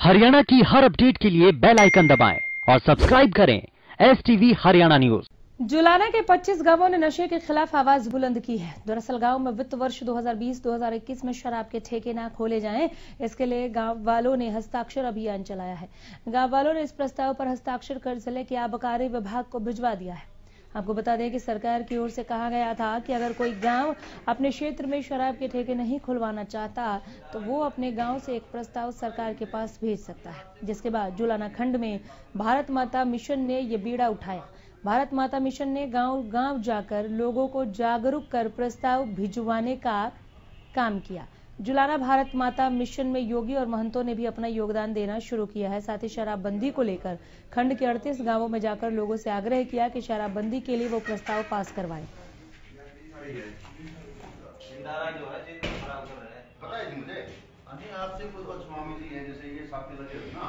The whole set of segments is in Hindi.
हरियाणा की हर अपडेट के लिए बेल आइकन दबाएँ और सब्सक्राइब करें S TV Haryana news Julana के 25 गाँवों ने नशे के खिलाफ आवाज़ बुलंद की है। दरअसल गाँव में वित्त वर्ष 2020-2021 में शराब के ठेके ना खोले जाएँ, इसके लिए गाँव वालों ने हस्ताक्षर अभियान चलाया है। गाँव वालों ने इस प्रस्ताव पर हस्ताक्षर कर ज़िले के आबकारी विभाग को भिजवा दिया है। आपको बता दें कि सरकार की ओर से कहा गया था कि अगर कोई गाँव अपने क्षेत्र में शराब के ठेके नहीं खुलवाना चाहता तो वो अपने गाँव से एक प्रस्ताव सरकार के पास भेज सकता है, जिसके बाद जुलाना खंड में भारत माता मिशन ने ये बीड़ा उठाया। भारत माता मिशन ने गाँव गाँव जाकर लोगों को जागरूक कर प्रस्ताव भिजवाने का काम किया। जुलाना भारत माता मिशन में योगी और महंतों ने भी अपना योगदान देना शुरू किया है। साथ ही शराबबंदी को लेकर खंड के 38 गाँवों में जाकर लोगों से आग्रह किया कि शराबबंदी के लिए वो प्रस्ताव पास करवाएँ। पता है जी मुझे? अरे आपसे कुछ कुछ मामले हैं जैसे ये साथी लगे हो ना।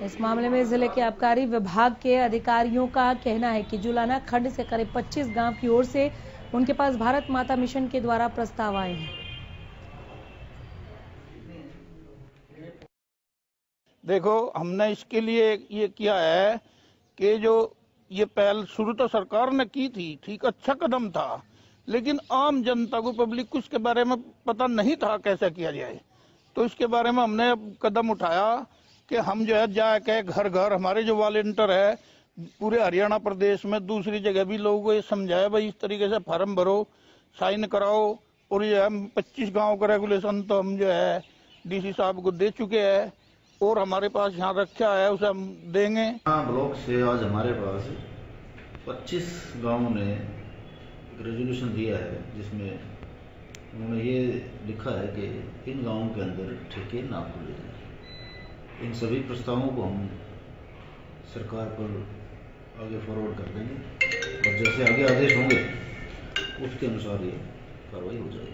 इस मामले में ज़िले के आबकारी विभाग के अधिकारियों का कहना है कि जुलाना खंड से करीब 25 गाँव की ओर से उनके पास भारत माता मिशन के द्वारा प्रस्ताव आए हैं। देखो, हमने इसके लिए ये किया है कि जो ये पहल शुरू तो सरकार ने की थी, ठीक अच्छा कदम था, लेकिन आम जनता को, पब्लिक को इसके बारे में पता नहीं था कैसे किया जाए। तो इसके बारे में हमने कदम उठाया कि हम जो है जाके घर घर हमारे जो वॉलेंटियर है, पूरे हरियाणा प्रदेश में, दूसरी जगह भी लोगों को ये समझाया, भाई, इस तरीके से फार्म भरो, साइन कराओ, और ये हम पच्चीस गाँव का रेगुलेशन तो हम जो है डीसी साहब को दे चुके हैं। और हमारे पास यहाँ रखा है, उसे हम देंगे। हाँ ब्लॉक से आज हमारे पास 25 गाँवों ने रेजोल्यूशन दिया है, जिसमें उन्होंने ये लिखा है कि इन गाँवों के अंदर ठेके ना खुले जाए। इन सभी प्रस्तावों को हम सरकार पर आगे फॉरवर्ड कर देंगे। और जैसे आगे आदेश होंगे, उसके अनुसार ये कार्रवाई हो जाएगी।